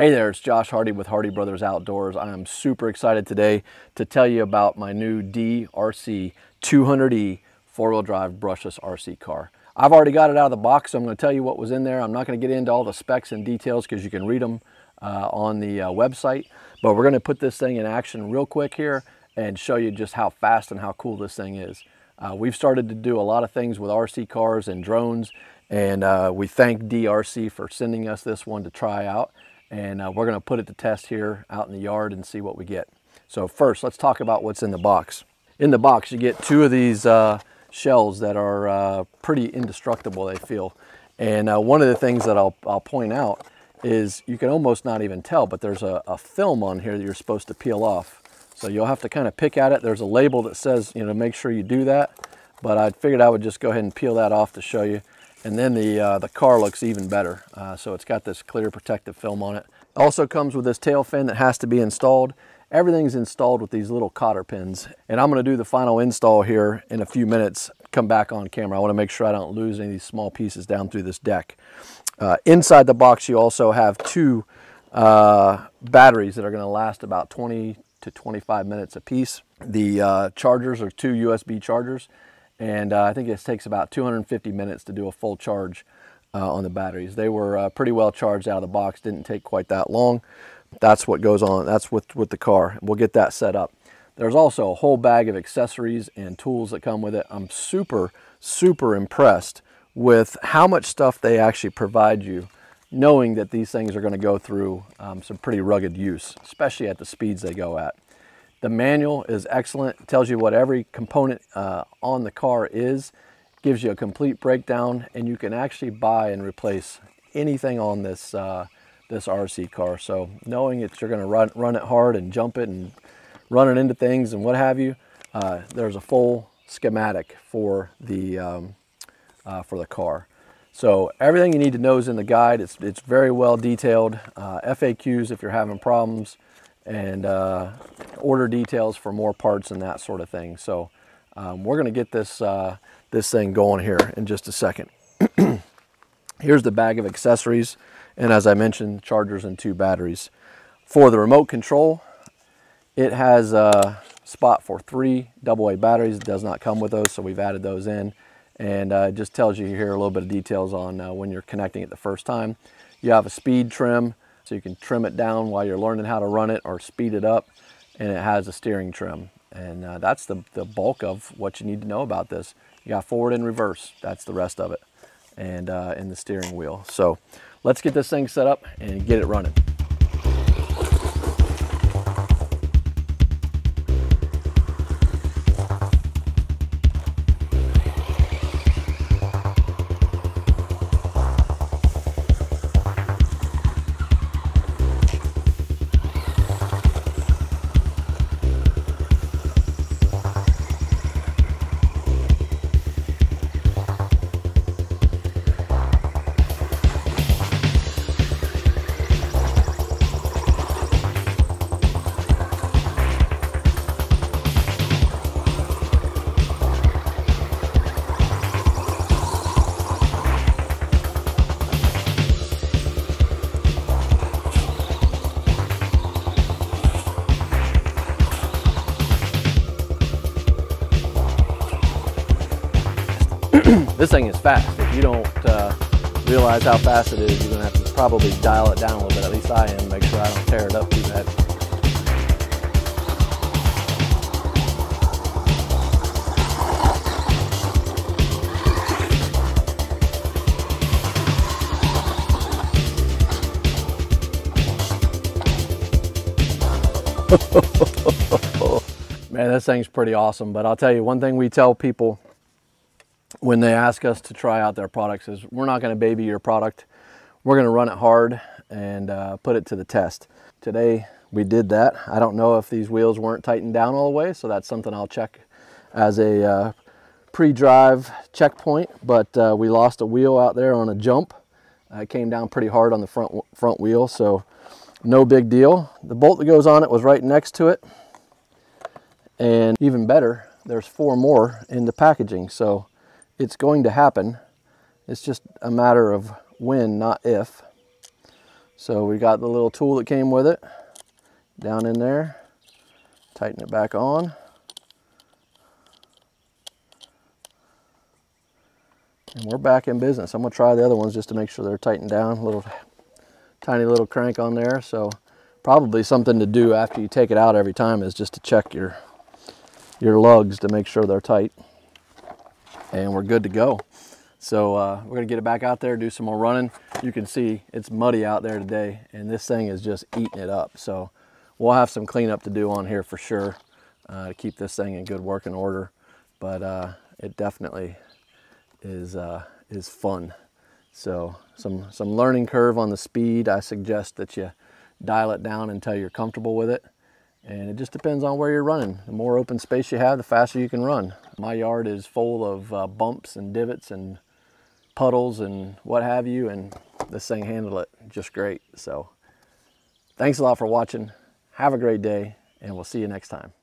Hey there, it's Josh Hardy with Hardy Brothers Outdoors. I am super excited today to tell you about my new DEERC 200E four-wheel drive brushless RC car. I've already got it out of the box, so I'm going to tell you what was in there. I'm not going to get into all the specs and details because you can read them uh, on the uh, website, but we're going to put this thing in action real quick here and show you just how fast and how cool this thing is. Uh, we've started to do a lot of things with RC cars and drones, and uh, we thank DEERC for sending us this one to try out and uh, we're going to put it to test here out in the yard and see what we get. So first, let's talk about what's in the box. In the box, you get two of these uh, shells that are uh, pretty indestructible, they feel. And uh, one of the things that I'll, I'll point out is you can almost not even tell, but there's a, a film on here that you're supposed to peel off. So you'll have to kind of pick at it. There's a label that says, you know, make sure you do that. But I figured I would just go ahead and peel that off to show you. And then the, uh, the car looks even better. Uh, so it's got this clear protective film on it. Also comes with this tail fin that has to be installed. Everything's installed with these little cotter pins. And I'm gonna do the final install here in a few minutes, come back on camera. I wanna make sure I don't lose any of these small pieces down through this deck. Uh, inside the box, you also have two uh, batteries that are gonna last about 20 to 25 minutes a piece. The uh, chargers are two USB chargers and uh, I think it takes about 250 minutes to do a full charge uh, on the batteries. They were uh, pretty well charged out of the box, didn't take quite that long. That's what goes on, that's with, with the car. We'll get that set up. There's also a whole bag of accessories and tools that come with it. I'm super, super impressed with how much stuff they actually provide you, knowing that these things are gonna go through um, some pretty rugged use, especially at the speeds they go at. The manual is excellent. It tells you what every component uh, on the car is, gives you a complete breakdown, and you can actually buy and replace anything on this uh, this RC car. So knowing that you're going to run run it hard and jump it and run it into things and what have you, uh, there's a full schematic for the um, uh, for the car. So everything you need to know is in the guide. It's it's very well detailed. Uh, FAQs if you're having problems and uh, order details for more parts and that sort of thing. So um, we're going to get this, uh, this thing going here in just a second. Here's the bag of accessories. And as I mentioned, chargers and two batteries. For the remote control, it has a spot for three AA batteries. It does not come with those, so we've added those in. And uh, it just tells you here a little bit of details on uh, when you're connecting it the first time. You have a speed trim, so you can trim it down while you're learning how to run it or speed it up and it has a steering trim. And uh, that's the, the bulk of what you need to know about this. You got forward and reverse that's the rest of it and uh, in the steering wheel. So let's get this thing set up and get it running this thing is fast. If you don't uh, realize how fast it is, you're gonna have to probably dial it down a little bit. At least I am, make sure I don't tear it up too bad. Man, this thing's pretty awesome. But I'll tell you one thing we tell people when they ask us to try out their products is we're not going to baby your product. We're going to run it hard and uh, put it to the test. Today we did that. I don't know if these wheels weren't tightened down all the way, so that's something I'll check as a uh, pre-drive checkpoint, but uh, we lost a wheel out there on a jump. it came down pretty hard on the front, front wheel, so no big deal. The bolt that goes on it was right next to it. And even better, there's four more in the packaging. So it's going to happen. It's just a matter of when, not if. So we got the little tool that came with it down in there, tighten it back on. And we're back in business. I'm gonna try the other ones just to make sure they're tightened down. A little tiny little crank on there. So probably something to do after you take it out every time is just to check your your lugs to make sure they're tight. And we're good to go. So uh, we're gonna get it back out there, do some more running. You can see it's muddy out there today and this thing is just eating it up. So we'll have some cleanup to do on here for sure uh, to keep this thing in good working order. But uh, it definitely is, uh, is fun. So some, some learning curve on the speed. I suggest that you dial it down until you're comfortable with it. And it just depends on where you're running. The more open space you have, the faster you can run. My yard is full of uh, bumps and divots and puddles and what have you, and this thing handled it just great. So thanks a lot for watching. Have a great day, and we'll see you next time.